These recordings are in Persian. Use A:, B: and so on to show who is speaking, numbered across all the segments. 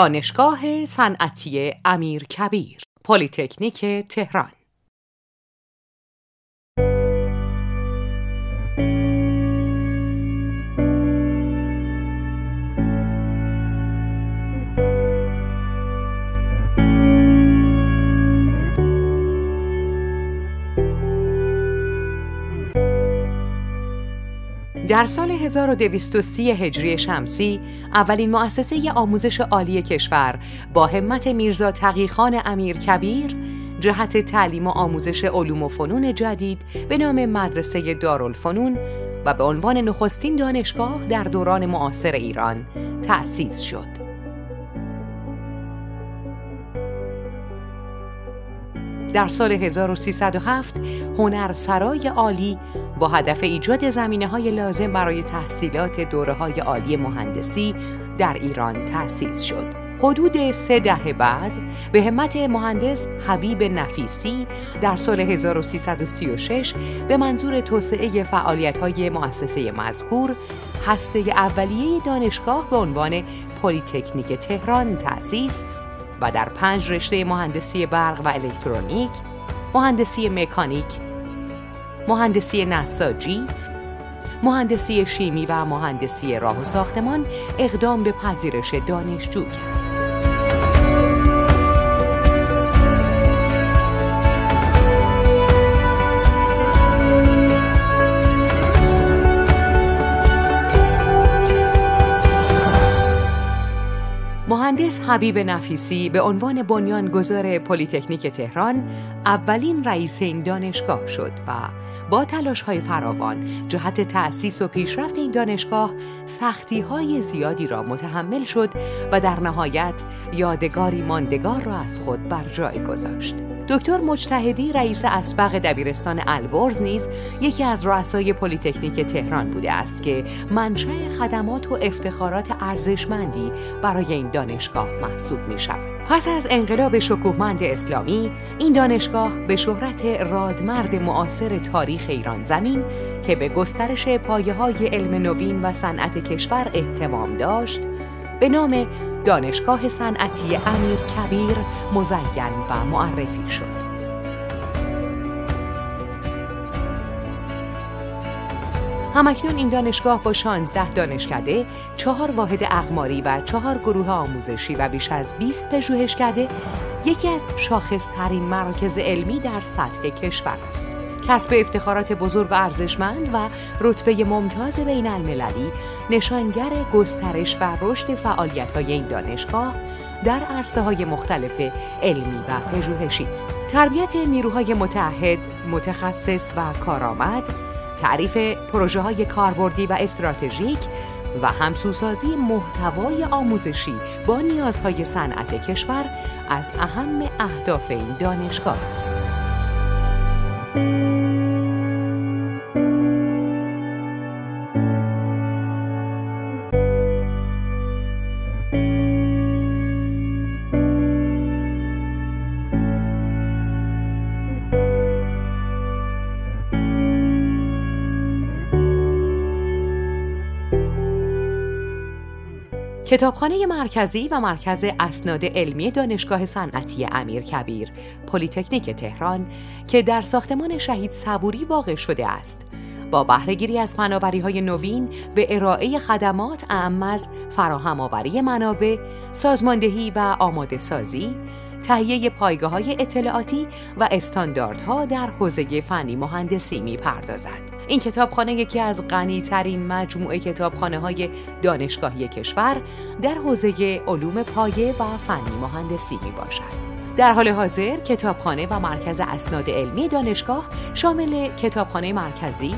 A: دانشگاه صنعتی امیر کبیر پلیتکنیک تهران. در سال 1230 هجری شمسی اولین مؤسسه آموزش عالی کشور با همت میرزا تقیخان امیر کبیر جهت تعلیم و آموزش علوم و فنون جدید به نام مدرسه دارالفنون و به عنوان نخستین دانشگاه در دوران معاصر ایران تأسیس شد. در سال 1307 هنرسرای عالی با هدف ایجاد زمینه های لازم برای تحصیلات دوره های عالی مهندسی در ایران تأسیس شد. حدود سه دهه بعد به همت مهندس حبیب نفیسی در سال 1336 به منظور توسعه فعالیت های مؤسسه مذکور هسته اولیه دانشگاه به عنوان پلیتکنیک تهران تأسیس و در پنج رشته مهندسی برق و الکترونیک، مهندسی مکانیک، مهندسی نساجی، مهندسی شیمی و مهندسی راه و ساختمان اقدام به پذیرش دانشجو کرد. مهندس حبیب نفیسی به عنوان بنیانگذار پلیتکنیک تهران اولین رئیس این دانشگاه شد و با تلاش های فراوان جهت تأسیس و پیشرفت این دانشگاه سختی های زیادی را متحمل شد و در نهایت یادگاری ماندگار را از خود بر جای گذاشت. دکتر مجتهدی رئیس اسبق دبیرستان البرز نیز یکی از رؤسای پلیتکنیک تهران بوده است که منشأ خدمات و افتخارات ارزشمندی برای این دانشگاه محسوب می شود. پس از انقلاب شکوهمند اسلامی این دانشگاه به شهرت رادمرد معاصر تاریخ ایران زمین که به گسترش پایه های علم نوین و صنعت کشور احتمام داشت به نام دانشگاه صنعتی امیر کبیر مزین و معرفی شد. همکنون این دانشگاه با 16 دانشکده، چهار واحد اقماری و چهار گروه آموزشی و بیش از 20 پژوهشکده یکی از شاخصترین مراکز علمی در سطح کشور است. کسب افتخارات بزرگ و ارزشمند و رتبه ممتاز بین المللی نشانگر گسترش و رشد فعالیت های این دانشگاه در عرصه های مختلف علمی و پژوهشی است. تربیت نیروهای متحد، متخصص و کارآمد، تعریف پروژه های کاربردی و استراتژیک و همسوسازی محتوای آموزشی با نیازهای صنعت کشور از اهم اهداف این دانشگاه است. کتابخانه مرکزی و مرکز اسناد علمی دانشگاه صنعتی امیر کبیر پلیتکنیک تهران که در ساختمان شهید صبوری واقع شده است با بهرهگیری از فناوری های نوین به ارائه خدمات اعم از فراهم آوری منابع، سازماندهی و آماده سازی، تهیه پایگاه های اطلاعاتی و استانداردها در حوزه فنی مهندسی می پردازد. این کتابخانه یکی از غنی ترین مجموعه کتابخانه های دانشگاهی کشور در حوزه علوم پایه و فنی مهندسی می باشد. در حال حاضر کتابخانه و مرکز اسناد علمی دانشگاه شامل کتابخانه مرکزی،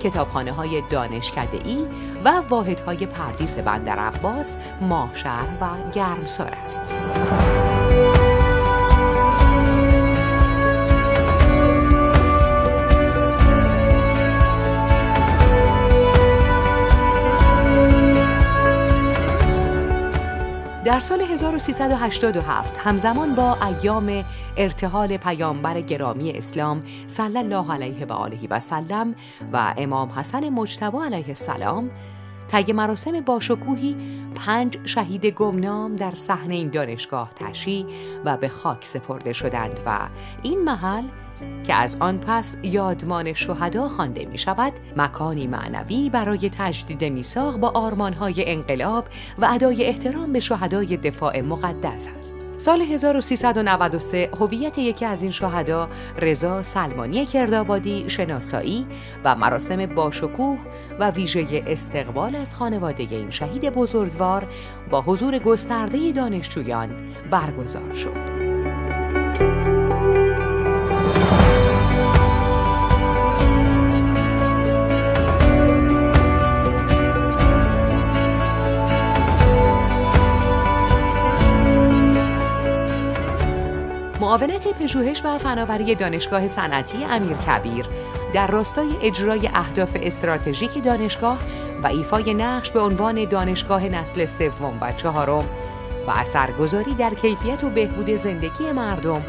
A: کتابخانه های دانشکده ای و واحدهای پردیس بندر عباس، ماهشهر و گرمسار است. در سال 1387 همزمان با ایام ارتحال پیامبر گرامی اسلام صلی الله علیه و آله و سلم و امام حسن مجتبی علیه السلام طی مراسم باشکوهی پنج شهید گمنام در صحنه این دانشگاه تشی و به خاک سپرده شدند و این محل که از آن پس یادمان شهدا خوانده می شود مکانی معنوی برای تجدید میثاق با آرمانهای انقلاب و ادای احترام به شهدای دفاع مقدس است سال 1393 هویت یکی از این شهدا رضا سلمانی کردابادی شناسایی و مراسم باشکوه و ویژه استقبال از خانواده این شهید بزرگوار با حضور گسترده دانشجویان برگزار شد. معاونت پژوهش و فناوری دانشگاه صنعتی امیرکبیر در راستای اجرای اهداف استراتژیک دانشگاه و ایفای نقش به عنوان دانشگاه نسل سوم و چهارم. و اثرگذاری در کیفیت و بهبود زندگی مردم.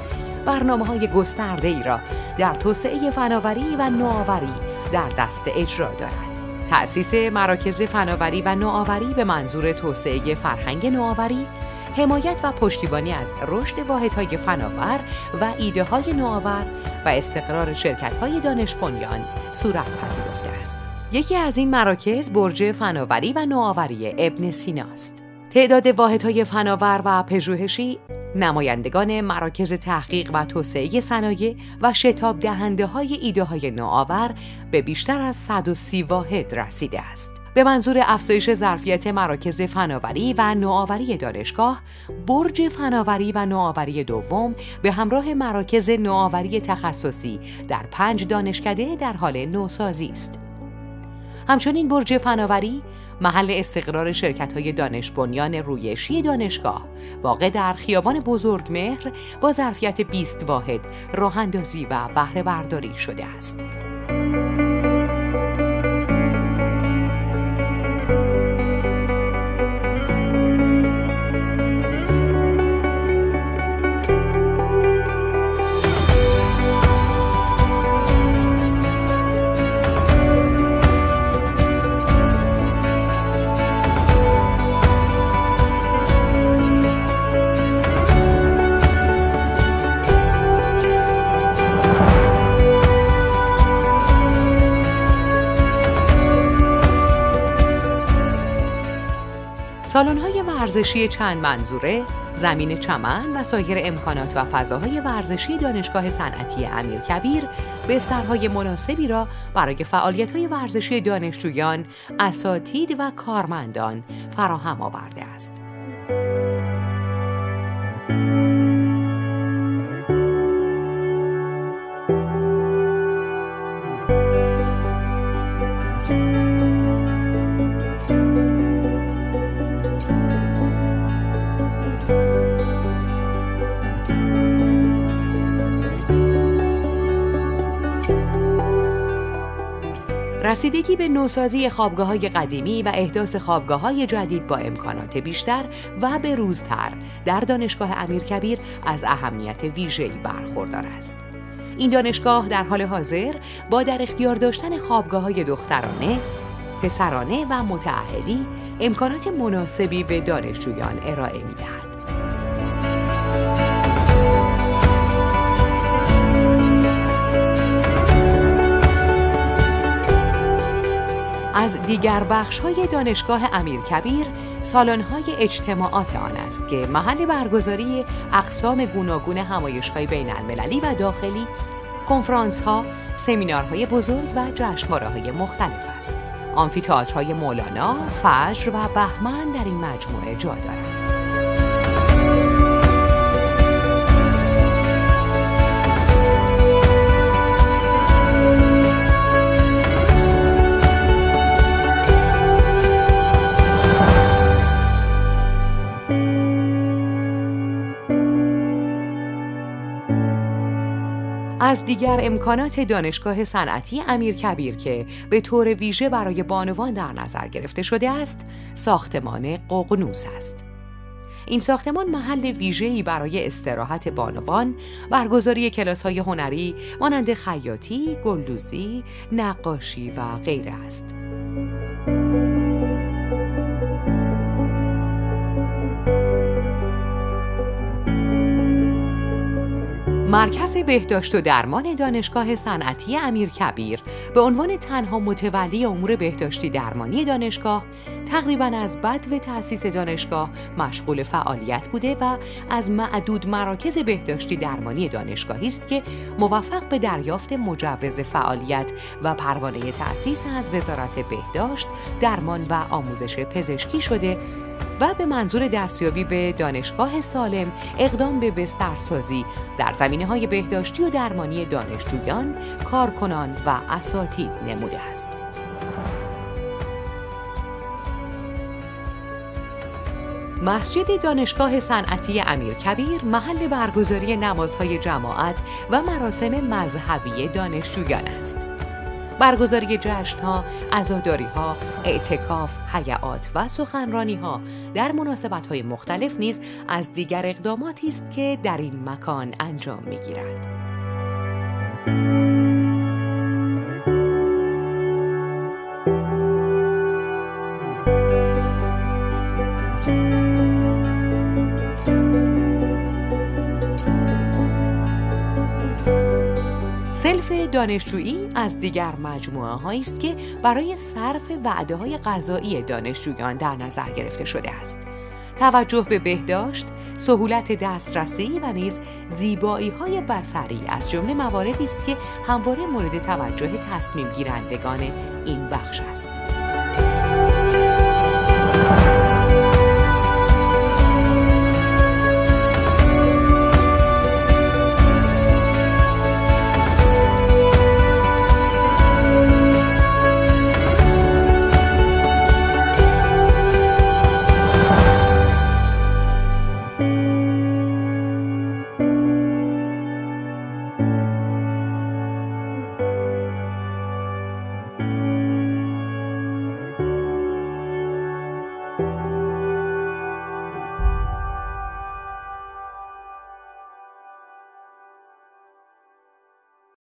A: برنامه های گسترده ای را در توسعه فناوری و نوآوری در دست اجرا دارد. تأسیس مراکز فناوری و نوآوری به منظور توسعه فرهنگ نوآوری حمایت و پشتیبانی از رشد واحدهای فناور و ایده های نوآور و استقرار شرکت های دانش بنیان صورت پذیرفته است. یکی از این مراکز برج فناوری و نوآوری ابن سینا است. تعداد واحدهای فناور و پژوهشی نمایندگان مراکز تحقیق و توسعه صنایع و شتاب دهنده های ایده های نوآور به بیشتر از 130 واحد رسیده است. به منظور افزایش ظرفیت مراکز فناوری و نوآوری دانشگاه برج فناوری و نوآوری دوم به همراه مراکز نوآوری تخصصی در پنج دانشکده در حال نوسازی است همچنین برج فناوری محل استقرار شرکت های دانش بنیان رویشی دانشگاه واقع در خیابان بزرگمهر با ظرفیت 20 واحد راه اندازی و بهره برداری شده است. ورزشی چند منظوره، زمین چمن و سایر امکانات و فضاهای ورزشی دانشگاه صنعتی امیرکبیر بسترهای مناسبی را برای های ورزشی دانشجویان، اساتید و کارمندان فراهم آورده است. رسیدگی به نوسازی خوابگاه های قدیمی و احداث خوابگاه های جدید با امکانات بیشتر و به روزتر در دانشگاه امیرکبیر از اهمیت ویژه‌ای برخوردار است. این دانشگاه در حال حاضر با در اختیار داشتن خوابگاه های دخترانه، پسرانه و متعهلی امکانات مناسبی به دانشجویان ارائه می‌دهد. از دیگر بخش های دانشگاه امیرکبیر سالن های اجتماعات آن است که محل برگزاری اقسام گوناگون همایش های بین المللی و داخلی کنفرانس ها، سمینارهای بزرگ و جشنواره های مختلف است. آمفیتئاترهای مولانا، فجر و بهمن در این مجموعه جا دارند. از دیگر امکانات دانشگاه صنعتی امیرکبیر که به طور ویژه برای بانوان در نظر گرفته شده است ساختمان ققنوس است این ساختمان محل ویژه‌ای برای استراحت بانوان، برگزاری کلاس‌های هنری مانند خیاطی، گلدوزی، نقاشی و غیره است. مرکز بهداشت و درمان دانشگاه صنعتی امیرکبیر به عنوان تنها متولی امور بهداشتی درمانی دانشگاه تقریبا از و تأسیس دانشگاه مشغول فعالیت بوده و از معدود مراکز بهداشتی درمانی دانشگاهی است که موفق به دریافت مجوز فعالیت و پروانه تأسیس از وزارت بهداشت، درمان و آموزش پزشکی شده و به منظور دستیابی به دانشگاه سالم اقدام به بسترسازی در زمینه های بهداشتی و درمانی دانشجویان، کارکنان و اساتید نموده است. مسجد دانشگاه صنعتی امیرکبیر محل برگزاری نمازهای جماعت و مراسم مذهبی دانشجویان است. برگزاری جشنها، ها، اعتکاف، حیات و ها در های مختلف نیز از دیگر اقداماتی است که در این مکان انجام می‌گیرد. دانشجویی از دیگر مجموعه است که برای صرف وعده های غذایی دانشجویان در نظر گرفته شده است. توجه به بهداشت، سهولت دسترسی و نیز زیبایی های بسری از جمله مواردی است که همواره مورد توجه تصمیم گیرندگان این بخش است.